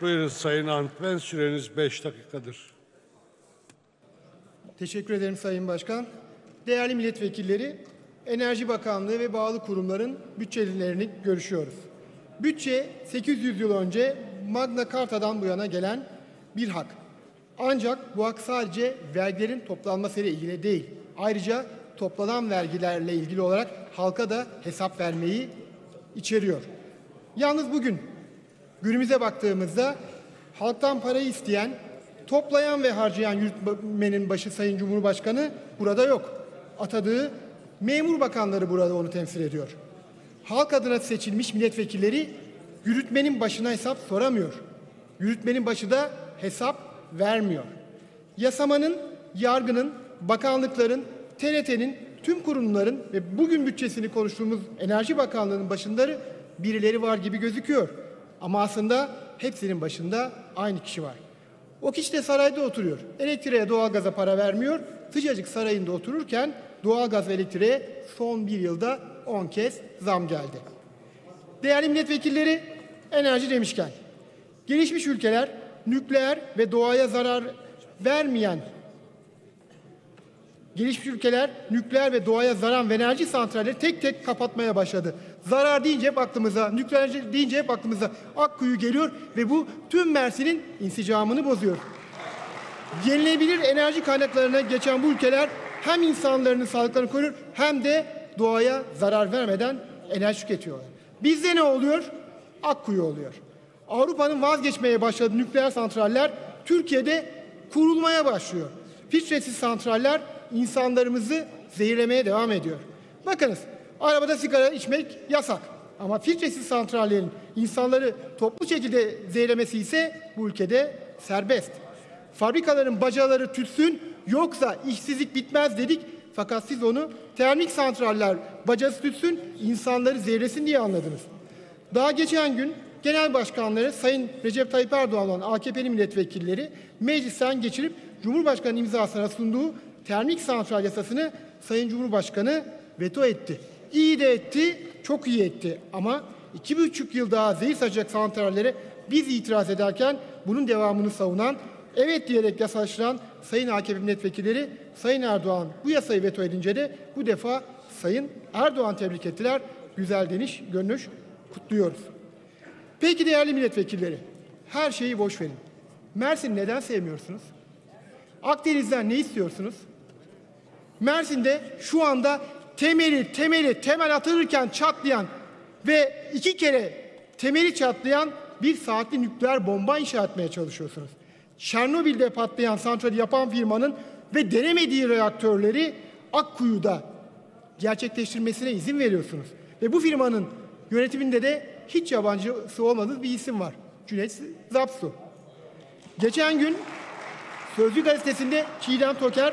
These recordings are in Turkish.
Buyurun Sayın Antmen, süreniz 5 dakikadır. Teşekkür ederim Sayın Başkan. Değerli milletvekilleri, Enerji Bakanlığı ve bağlı kurumların bütçelerini görüşüyoruz. Bütçe 800 yıl önce Magna Carta'dan bu yana gelen bir hak. Ancak bu hak sadece vergilerin toplanmasıyla ilgili değil. Ayrıca toplanan vergilerle ilgili olarak halka da hesap vermeyi içeriyor. Yalnız bugün günümüze baktığımızda halktan parayı isteyen, toplayan ve harcayan yürütmenin başı Sayın Cumhurbaşkanı burada yok. Atadığı memur bakanları burada onu temsil ediyor. Halk adına seçilmiş milletvekilleri yürütmenin başına hesap soramıyor. Yürütmenin başı da hesap vermiyor. Yasamanın, yargının, bakanlıkların, TRT'nin, tüm kurumların ve bugün bütçesini konuştuğumuz Enerji Bakanlığı'nın başındaları birileri var gibi gözüküyor. Ama aslında hepsinin başında aynı kişi var. O kişi de sarayda oturuyor. Elektriğe, doğalgaza para vermiyor. Sıcacık sarayında otururken doğalgaz ve elektriğe son bir yılda 10 kez zam geldi. Değerli milletvekilleri, enerji demişken, gelişmiş ülkeler nükleer ve doğaya zarar vermeyen gelişmiş ülkeler nükleer ve doğaya zarar ve enerji santralleri tek tek kapatmaya başladı. Zarar deyince hep aklımıza, nükleer deyince hep aklımıza Akkuyu geliyor ve bu tüm Mersin'in insicamını bozuyor. Yenilebilir enerji kaynaklarına geçen bu ülkeler hem insanların sağlıklarını koruyor hem de doğaya zarar vermeden enerji tüketiyorlar. Bizde ne oluyor? Akkuyu oluyor. Avrupa'nın vazgeçmeye başladığı nükleer santraller Türkiye'de kurulmaya başlıyor. Filtresiz santraller insanlarımızı zehirlemeye devam ediyor. Bakınız arabada sigara içmek yasak. Ama filtresiz santrallerin insanları toplu şekilde zehirlemesi ise bu ülkede serbest. Fabrikaların bacaları tütsün yoksa işsizlik bitmez dedik. Fakat siz onu termik santraller bacası tütsün insanları zehirlesin diye anladınız. Daha geçen gün genel başkanları Sayın Recep Tayyip Erdoğan'la AKP'li milletvekilleri meclisten geçirip Cumhurbaşkanı imzasına sunduğu termik santral yasasını Sayın Cumhurbaşkanı veto etti. İyi de etti, çok iyi etti. Ama iki buçuk yıl daha zehir saçacak santrallere biz itiraz ederken bunun devamını savunan, evet diyerek yasalaştıran Sayın AKP milletvekilleri Sayın Erdoğan bu yasayı veto edince de bu defa Sayın Erdoğan tebrik ettiler. Güzel deniş, gönlüş kutluyoruz. Peki değerli milletvekilleri, her şeyi boş verin. Mersin neden sevmiyorsunuz? Akdeniz'den ne istiyorsunuz? Mersin'de şu anda temeli temeli temel atılırken çatlayan ve iki kere temeli çatlayan bir saatli nükleer bomba inşa etmeye çalışıyorsunuz. Çernobil'de patlayan santrali yapan firmanın ve denemediği reaktörleri Akkuyu'da gerçekleştirmesine izin veriyorsunuz. Ve bu firmanın yönetiminde de hiç yabancısı olmadığı bir isim var. Cüneyt Zapsu. Geçen gün Sözcü gazetesinde Çiğdem Toker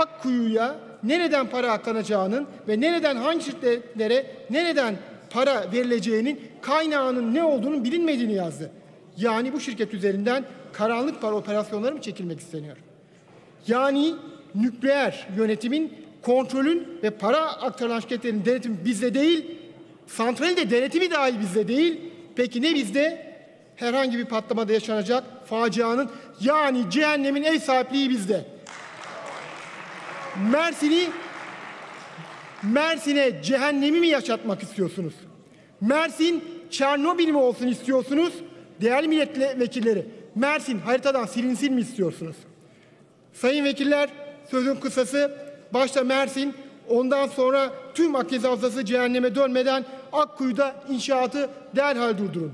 Akkuyu'ya nereden para aklanacağının ve nereden hangi şirketlere nereden para verileceğinin kaynağının ne olduğunu bilinmediğini yazdı. Yani bu şirket üzerinden karanlık para operasyonları mı çekilmek isteniyor? Yani nükleer yönetimin, kontrolün ve para aktarılan şirketlerin denetimi bizde değil, santrali de denetimi dahi bizde değil. Peki ne bizde? Herhangi bir patlamada yaşanacak facianın yani cehennemin ev sahipliği bizde. Mersin'i Mersin'e cehennemi mi yaşatmak istiyorsunuz? Mersin Çernobil mi olsun istiyorsunuz? Değerli milletvekilleri, Mersin haritadan silinsin mi istiyorsunuz? Sayın vekiller, sözün kısası başta Mersin, ondan sonra tüm Akdeniz Havzası cehenneme dönmeden Akkuyu'da inşaatı derhal durdurun.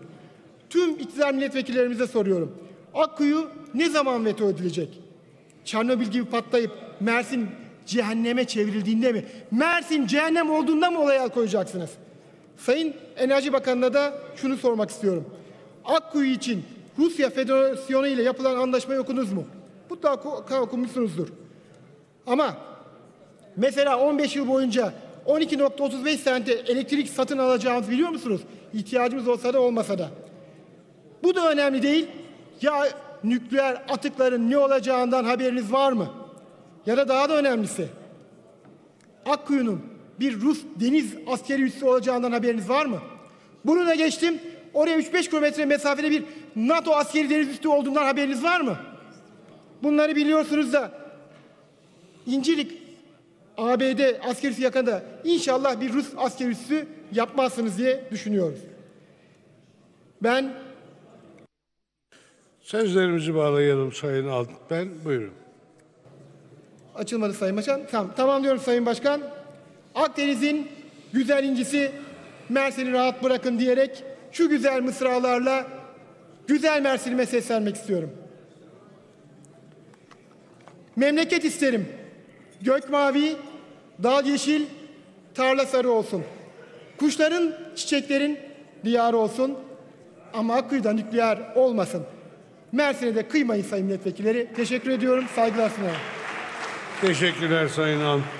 Tüm iktidar milletvekillerimize soruyorum. Akkuyu ne zaman veto edilecek? Çernobil gibi patlayıp Mersin cehenneme çevrildiğinde mi? Mersin cehennem olduğunda mı olaya koyacaksınız? Sayın Enerji Bakanı'na da şunu sormak istiyorum. Akkuyu için Rusya Federasyonu ile yapılan anlaşmayı okudunuz mu? Mutlaka okumuşsunuzdur. Ama mesela 15 yıl boyunca 12.35 sente elektrik satın alacağımızı biliyor musunuz? İhtiyacımız olsa da olmasa da. Bu da önemli değil. Ya nükleer atıkların ne olacağından haberiniz var mı? Ya da daha da önemlisi. Akkuyu'nun bir Rus deniz askeri üssü olacağından haberiniz var mı? Bunu da geçtim. Oraya 3-5 kilometre mesafede bir NATO askeri deniz üstü olduğundan haberiniz var mı? Bunları biliyorsunuz da İncilik ABD askeri üssü yakında inşallah bir Rus askeri üssü yapmazsınız diye düşünüyoruz. Ben Sözlerimizi bağlayalım Sayın Altben. Buyurun. Açılmadı Sayın Başkan. Tamam, tamam diyorum Sayın Başkan. Akdeniz'in güzel incisi Mersin'i rahat bırakın diyerek şu güzel mısralarla güzel Mersin'ime seslenmek istiyorum. Memleket isterim. Gök mavi, dağ yeşil, tarla sarı olsun. Kuşların, çiçeklerin diyarı olsun. Ama Akkuyu'da nükleer olmasın. Mersin'e de kıymayın sayın milletvekilleri. Teşekkür ediyorum. Saygılar sunarım. Teşekkürler Sayın Altben.